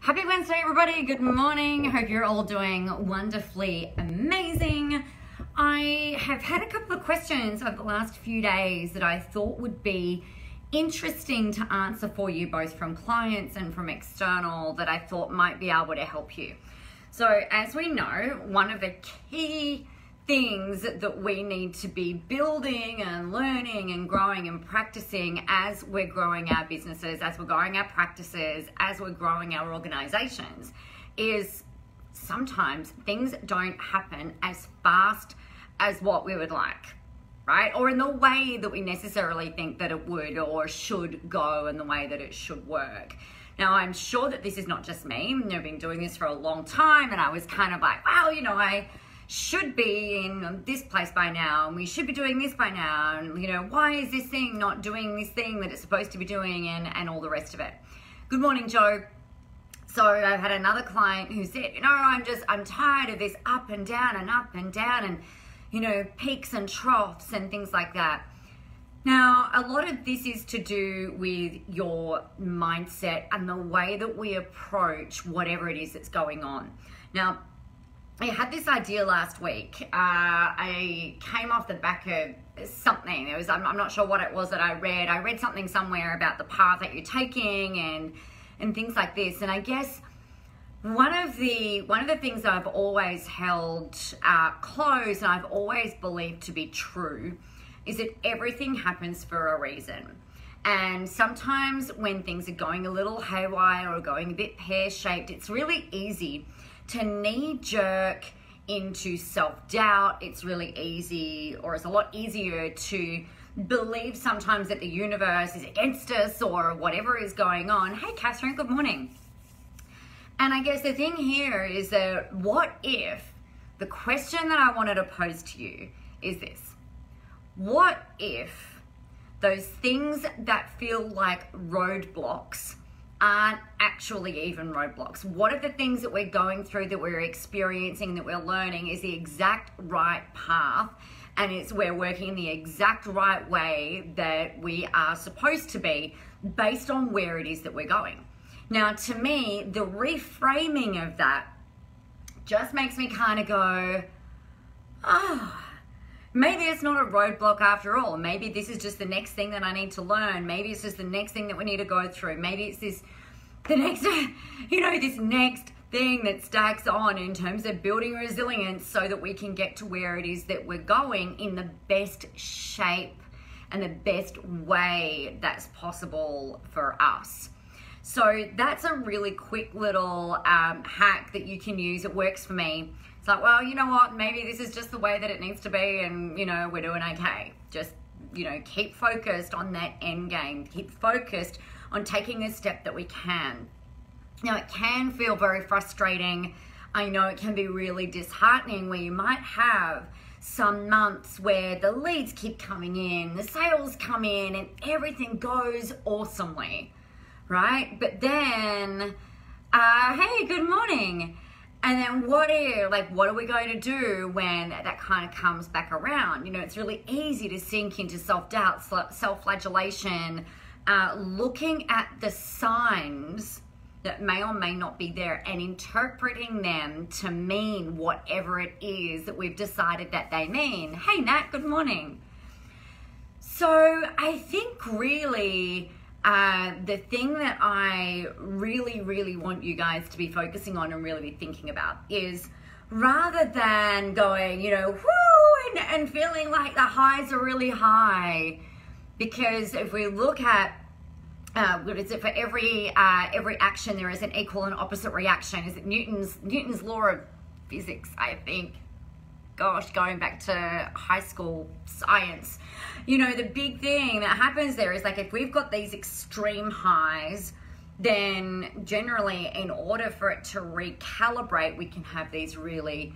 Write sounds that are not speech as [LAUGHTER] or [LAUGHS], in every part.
Happy Wednesday, everybody. Good morning. I Hope you're all doing wonderfully amazing. I have had a couple of questions over the last few days that I thought would be interesting to answer for you, both from clients and from external, that I thought might be able to help you. So, as we know, one of the key things that we need to be building and learning and growing and practicing as we're growing our businesses, as we're growing our practices, as we're growing our organizations is sometimes things don't happen as fast as what we would like, right? Or in the way that we necessarily think that it would or should go and the way that it should work. Now, I'm sure that this is not just me. I've been doing this for a long time, and I was kind of like, wow, you know, I should be in this place by now and we should be doing this by now and you know why is this thing not doing this thing that it's supposed to be doing and and all the rest of it. Good morning joe. So i've had another client who said you know i'm just i'm tired of this up and down and up and down and you know peaks and troughs and things like that. Now, a lot of this is to do with your mindset and the way that we approach whatever it is that's going on. Now, I had this idea last week. Uh, I came off the back of something. It was I'm, I'm, not sure what it was that I read. I read something somewhere about the path that you're taking and and things like this. And I guess one of the one of the things that I've always held uh, close and I've always believed to be true is that everything happens for a reason. And sometimes when things are going a little haywire or going a bit pear shaped, it's really easy to knee jerk into self doubt. It's really easy, or it's a lot easier to believe sometimes that the universe is against us or whatever is going on. Hey, Catherine, good morning. And I guess the thing here is that what if the question that I wanted to pose to you is this What if those things that feel like roadblocks aren't actually even roadblocks. What are the things that we're going through, that we're experiencing, that we're learning is the exact right path and it's we're working in the exact right way that we are supposed to be based on where it is that we're going. Now, to me, the reframing of that just makes me kind of go, oh, maybe it's not a roadblock after all. Maybe this is just the next thing that I need to learn. Maybe it's just the next thing that we need to go through. Maybe it's this, the next, [LAUGHS] you know, this next thing that stacks on in terms of building resilience so that we can get to where it is that we're going in the best shape and the best way that's possible for us. So that's a really quick little um, hack that you can use. It works for me like, well, you know what? Maybe this is just the way that it needs to be, and you know, we're doing okay. Just you know, keep focused on that end game. Keep focused on taking a step that we can. Now, it can feel very frustrating. I know it can be really disheartening where you might have some months where the leads keep coming in, the sales come in, and everything goes awesomely, right? But then, uh, hey, good morning and then what are like what are we going to do when that kind of comes back around? You know, it's really easy to sink into self-doubt, self-flagellation, uh, looking at the signs that may or may not be there and interpreting them to mean whatever it is that we've decided that they mean. Hey Nat, good morning. So I think really uh, the thing that I really, really want you guys to be focusing on and really be thinking about is rather than going, you know, whoo, and, and feeling like the highs are really high, because if we look at uh, what is it for every uh, every action there is an equal and opposite reaction? Is it Newton's Newton's law of physics? I think gosh, going back to high school science, you know, the big thing that happens there is like if we've got these extreme highs, then generally, in order for it to recalibrate, we can have these really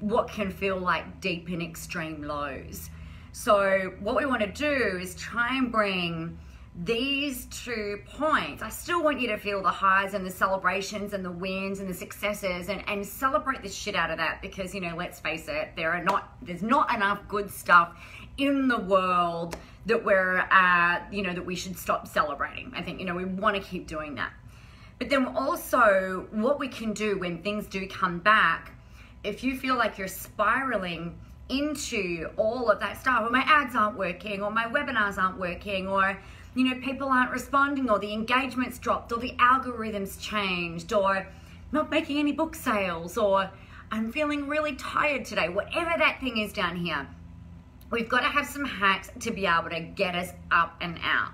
what can feel like deep and extreme lows. So, what we want to do is try and bring these two points, I still want you to feel the highs and the celebrations and the wins and the successes and, and celebrate the shit out of that because, you know, let's face it, there are not, there's not enough good stuff in the world that we're, uh, you know, that we should stop celebrating. I think, you know, we want to keep doing that. But then also, what we can do when things do come back, if you feel like you're spiraling into all of that stuff, or my ads aren't working, or my webinars aren't working, or you know, people aren't responding, or the engagement's dropped, or the algorithms changed, or not making any book sales, or I'm feeling really tired today, whatever that thing is down here, we've got to have some hacks to be able to get us up and out.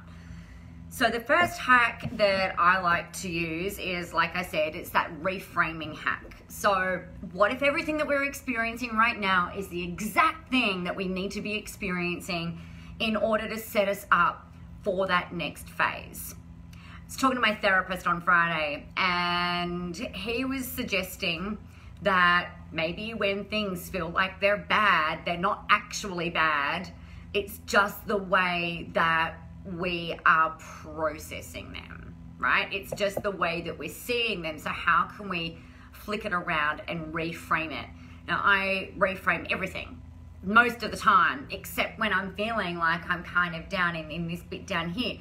So the first hack that I like to use is, like I said, it's that reframing hack. So what if everything that we're experiencing right now is the exact thing that we need to be experiencing in order to set us up for that next phase? I was talking to my therapist on Friday and he was suggesting that maybe when things feel like they're bad, they're not actually bad. It's just the way that we are processing them, right? It's just the way that we're seeing them. So, how can we flick it around and reframe it? Now, I reframe everything most of the time, except when I'm feeling like I'm kind of down in, in this bit down here.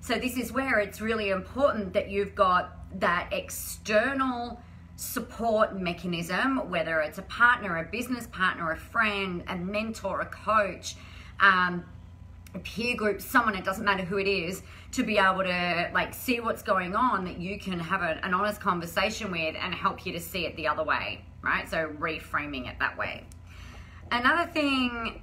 So, this is where it's really important that you've got that external support mechanism, whether it's a partner, a business partner, a friend, a mentor, a coach. Um, a peer group, someone, it doesn't matter who it is, to be able to like see what's going on that you can have a, an honest conversation with and help you to see it the other way, right? So reframing it that way. Another thing,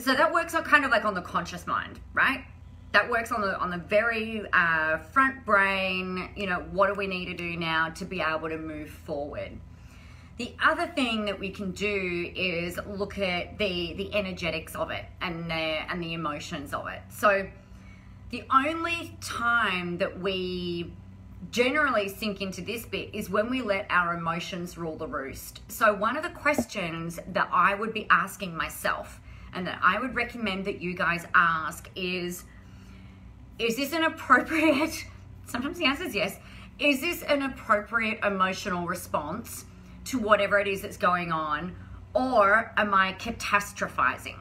so that works on kind of like on the conscious mind, right? That works on the on the very uh, front brain. You know, what do we need to do now to be able to move forward? The other thing that we can do is look at the the energetics of it and the and the emotions of it. So the only time that we generally sink into this bit is when we let our emotions rule the roost. So one of the questions that I would be asking myself and that I would recommend that you guys ask is is this an appropriate [LAUGHS] sometimes the answer is yes. Is this an appropriate emotional response? to whatever it is that's going on, or am I catastrophizing?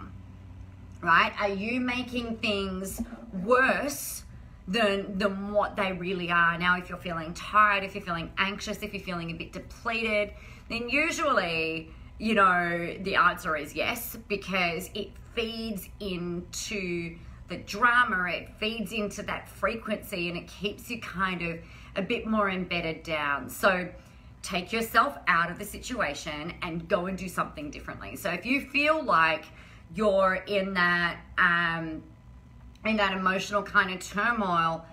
Right? Are you making things worse than than what they really are? Now, if you're feeling tired, if you're feeling anxious, if you're feeling a bit depleted, then usually, you know, the answer is yes, because it feeds into the drama, it feeds into that frequency and it keeps you kind of a bit more embedded down. So take yourself out of the situation and go and do something differently. So if you feel like you're in that um, in that emotional kind of turmoil,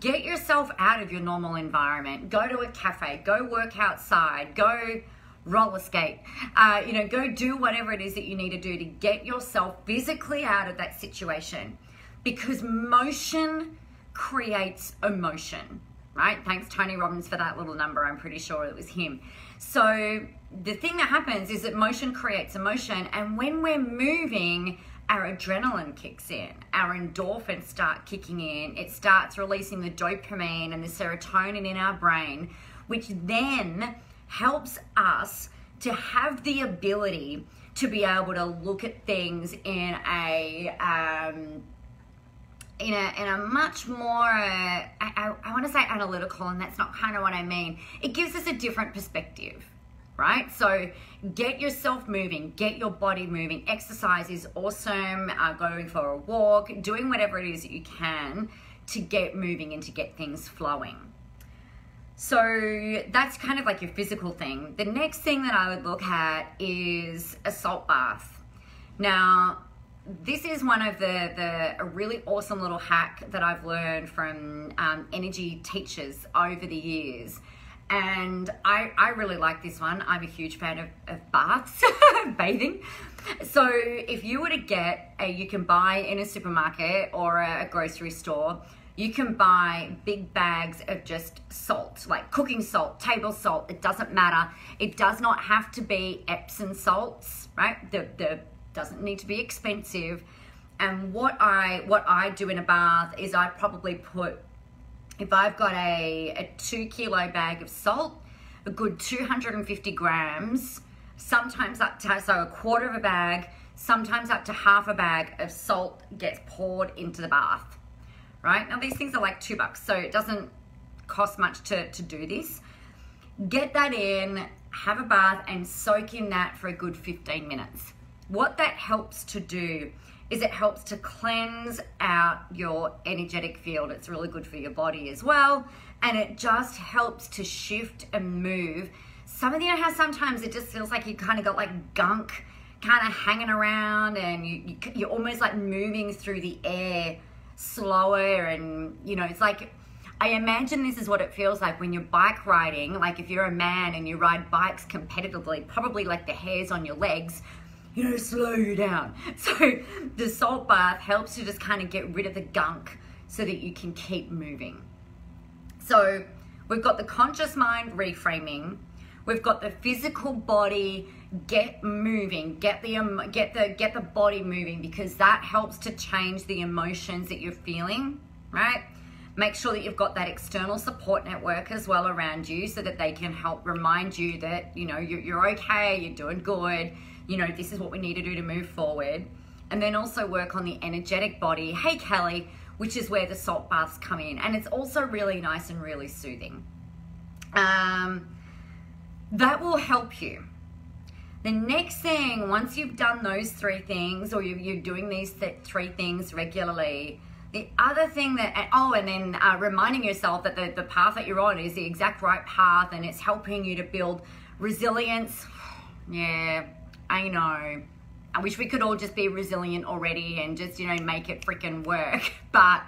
get yourself out of your normal environment. Go to a cafe. Go work outside. Go roller skate. Uh, you know, go do whatever it is that you need to do to get yourself physically out of that situation, because motion creates emotion right? Thanks, Tony Robbins, for that little number. I'm pretty sure it was him. So, the thing that happens is that motion creates emotion, and when we're moving, our adrenaline kicks in, our endorphins start kicking in, it starts releasing the dopamine and the serotonin in our brain, which then helps us to have the ability to be able to look at things in a um, in a in a much more uh, I, I, I want to say analytical and that's not kind of what I mean. It gives us a different perspective right? So get yourself moving get your body moving. Exercise is awesome uh, going for a walk doing whatever it is that you can to get moving and to get things flowing. So that's kind of like your physical thing. The next thing that I would look at is a salt bath. Now this is one of the, the a really awesome little hack that I've learned from um, energy teachers over the years. And I, I really like this one. I'm a huge fan of, of baths, [LAUGHS] bathing. So if you were to get a, you can buy in a supermarket or a grocery store, you can buy big bags of just salt, like cooking salt, table salt. It doesn't matter. It does not have to be Epsom salts, right? The, the doesn't need to be expensive. And what I what I do in a bath is I probably put if I've got a, a two kilo bag of salt, a good 250 grams, sometimes up to so a quarter of a bag, sometimes up to half a bag of salt gets poured into the bath. Right? Now these things are like two bucks, so it doesn't cost much to, to do this. Get that in, have a bath, and soak in that for a good 15 minutes. What that helps to do is it helps to cleanse out your energetic field. It's really good for your body as well. And it just helps to shift and move. Some of you know how sometimes it just feels like you kind of got like gunk kind of hanging around and you, you, are almost like moving through the air slower and you know it's like I imagine this is what it feels like when you're bike riding. Like if you're a man and you ride bikes competitively, probably like the hairs on your legs, you know, slow you down. [LAUGHS] So the salt bath helps to just kind of get rid of the gunk so that you can keep moving. So we've got the conscious mind reframing. We've got the physical body get moving, get the um, get the get the body moving because that helps to change the emotions that you're feeling, right? Make sure that you've got that external support network as well around you so that they can help remind you that, you know, you're, you're okay, you're doing good, you know, this is what we need to do to move forward. And then also work on the energetic body. Hey, Kelly, which is where the salt baths come in. And it's also really nice and really soothing. Um, that will help you. The next thing, once you've done those three things, or you're doing these three things regularly, the other thing that, oh, and then uh, reminding yourself that the, the path that you're on is the exact right path and it's helping you to build resilience. [SIGHS] Yeah, I know. I wish we could all just be resilient already and just, you know, make it freaking work. [LAUGHS] But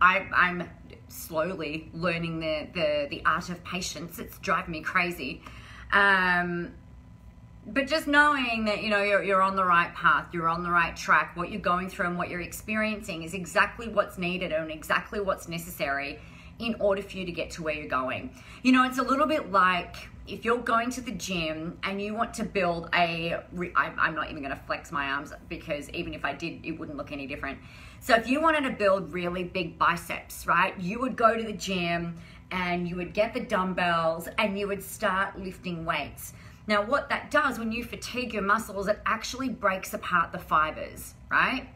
I, I'm slowly learning the, the, the art of patience. It's driving me crazy. Um, but just knowing that you know you're, you're on the right path you're on the right track what you're going through and what you're experiencing is exactly what's needed and exactly what's necessary in order for you to get to where you're going. You know it's a little bit like if you're going to the gym and you want to build a i'm not even going to flex my arms because even if i did it wouldn't look any different. So if you wanted to build really big biceps right you would go to the gym and you would get the dumbbells and you would start lifting weights. Now, what that does when you fatigue your muscles, it actually breaks apart the fibers, right?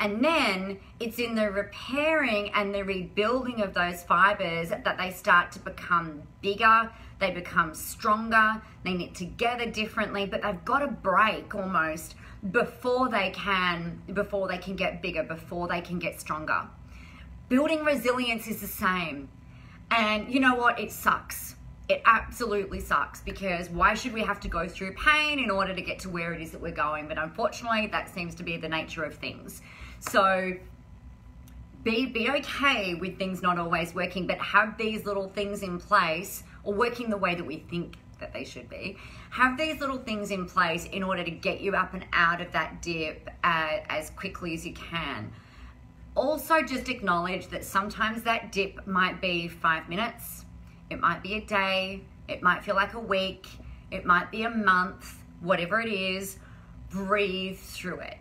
And then it's in the repairing and the rebuilding of those fibers that they start to become bigger, they become stronger, they knit together differently, but they've got to break almost before they can before they can get bigger, before they can get stronger. Building resilience is the same. And you know what? It sucks it absolutely sucks because why should we have to go through pain in order to get to where it is that we're going? But unfortunately, that seems to be the nature of things. So be be okay with things not always working, but have these little things in place or working the way that we think that they should be. Have these little things in place in order to get you up and out of that dip uh, as quickly as you can. Also, just acknowledge that sometimes that dip might be five minutes, it might be a day, it might feel like a week, it might be a month, whatever it is, breathe through it.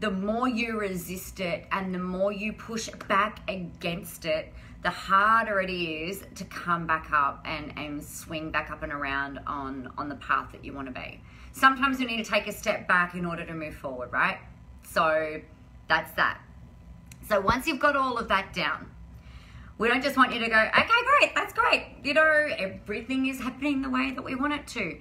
The more you resist it and the more you push back against it, the harder it is to come back up and, and swing back up and around on, on the path that you want to be. Sometimes you need to take a step back in order to move forward, right? So that's that. So once you've got all of that down, we don't just want you to go, okay, great, that's great. You know, everything is happening the way that we want it to.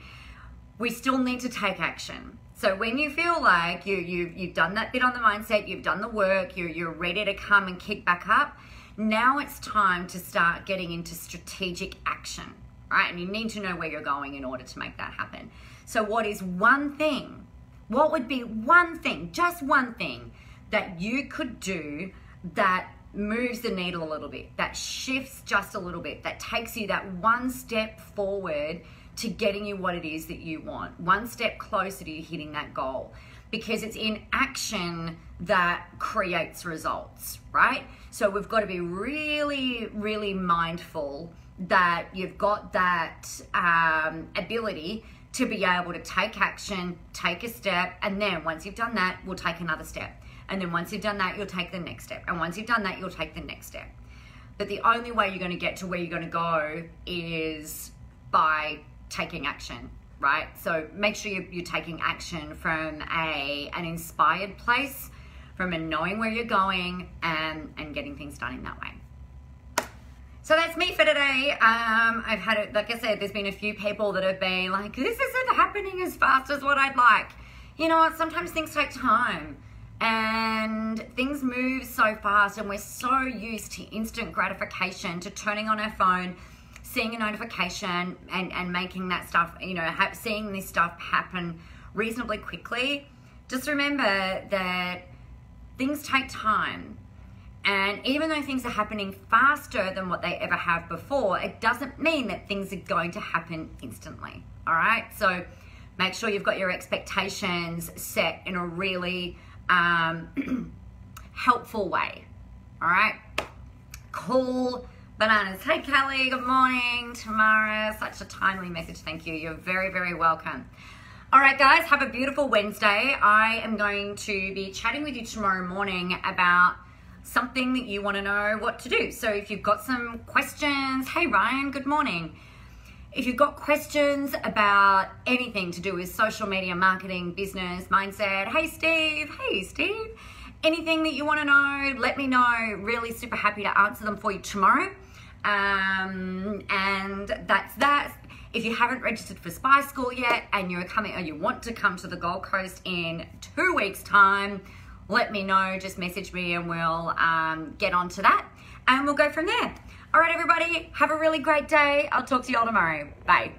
We still need to take action. So when you feel like you, you, you've done that bit on the mindset, you've done the work, you're, you're ready to come and kick back up, now it's time to start getting into strategic action, right? And you need to know where you're going in order to make that happen. So what is one thing, what would be one thing, just one thing that you could do that moves the needle a little bit, that shifts just a little bit, that takes you that one step forward to getting you what it is that you want, one step closer to you hitting that goal. Because it's in action that creates results, right? So we've got to be really, really mindful that you've got that um, ability to be able to take action, take a step, and then once you've done that, we'll take another step. And then once you've done that, you'll take the next step. And once you've done that, you'll take the next step. But the only way you're going to get to where you're going to go is by taking action, right? So make sure you're, you're taking action from a an inspired place, from a knowing where you're going and, and getting things done in that way. So that's me for today. Um, I've had it, like I said, there's been a few people that have been like, this isn't happening as fast as what I'd like. You know what? Sometimes things take time and things move so fast, and we're so used to instant gratification, to turning on our phone, seeing a notification, and, and making that stuff, you know, ha- seeing this stuff happen reasonably quickly. Just remember that things take time and even though things are happening faster than what they ever have before, it doesn't mean that things are going to happen instantly. All right. So make sure you've got your expectations set in a really um, [CLEARS THROAT] helpful way. All right. Cool bananas. Hey, Kelly. Good morning. Tamara. Such a timely message. Thank you. You're very, very welcome. All right, guys, have a beautiful Wednesday. I am going to be chatting with you tomorrow morning about something that you want to know what to do. So if you've got some questions, hey Ryan, good morning. If you've got questions about anything to do with social media marketing, business, mindset, hey Steve, hey Steve, anything that you want to know, let me know. Really super happy to answer them for you tomorrow. Um, and that's that. If you haven't registered for Spy School yet and you're coming or you want to come to the Gold Coast in two weeks' time, let me know. Just message me and we'll um, get on to that and we'll go from there. All right, everybody, have a really great day. I'll talk to you all tomorrow. Bye.